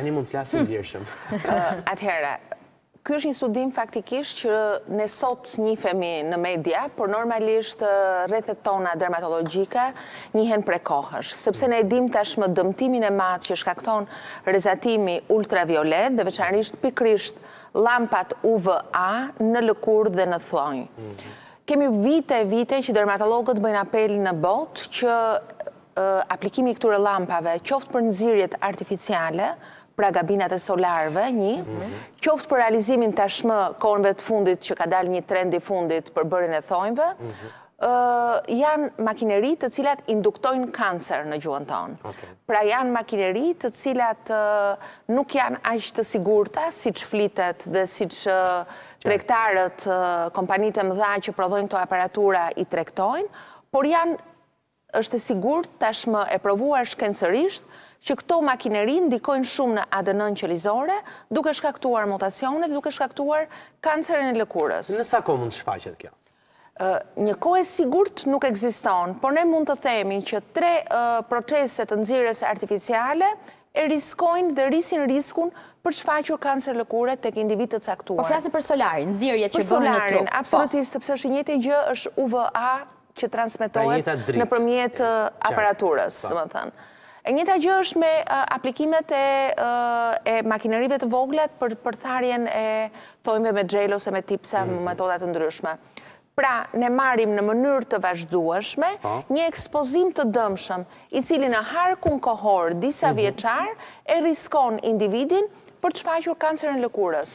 Tani mund të flasim lirshëm. Atëherë, ky është një studim faktikisht që ne sot njihemi në media, por normalisht rrethet tona dermatologjike njihen prej kohësh. Sepse ne e dimë tashmë dëmtimin e madh që shkakton rrezatimi ultraviolet dhe veçanërisht pikërisht llampat UVA në lëkurë dhe në thonj. Kemi vite e vite që dermatologët bëjnë apel në botë që aplikimi i këtyre llampave, qoftë për nxirjet artificiale, pra gabinat e solarëve, një, mhm. qoftë për realizimin tashmë kohëve të fundit që ka dalë një trend i fundit për bërjen e thonjve, mhm. janë makineri të cilat induktojnë kancer në gjuhën tonë. Pra janë makineri të cilat nuk janë aq të sigurta, siç flitet dhe siç tregtarët, kompanitë e mëdha që prodhojnë këto aparatura i tregtojnë, por janë Është e sigurt, tashmë e provuar shkencërisht, që këto makineri ndikojnë shumë në ADN-në qelizore, duke shkaktuar mutacione dhe duke shkaktuar kancerin e lëkurës. Në sa kohë mund të shfaqet kjo? Një kohë e sigurt nuk ekziston, por ne mund të themi që tre procese të nxirjes artificiale e riskojnë dhe rrisin riskun për të shfaqur kancer lëkure tek individë të caktuar. Po flasim për solarin, nxirjet që bëhen në trup. Për solarin, absolutisht, sepse është e njëjta gjë, është UVA që transmetohet nëpërmjet aparaturës, domethënë. E njëjta gjë është me aplikimet e makinerive të vogla për tharjen e thonjve me xhel ose me tipsa me metoda të ndryshme. Pra, ne marrim në mënyrë të vazhdueshme po. një ekspozim të dëmshëm, i cili në harkun kohor disa vjeçar e riskon individin për të shfaqur kancerin e lëkurës.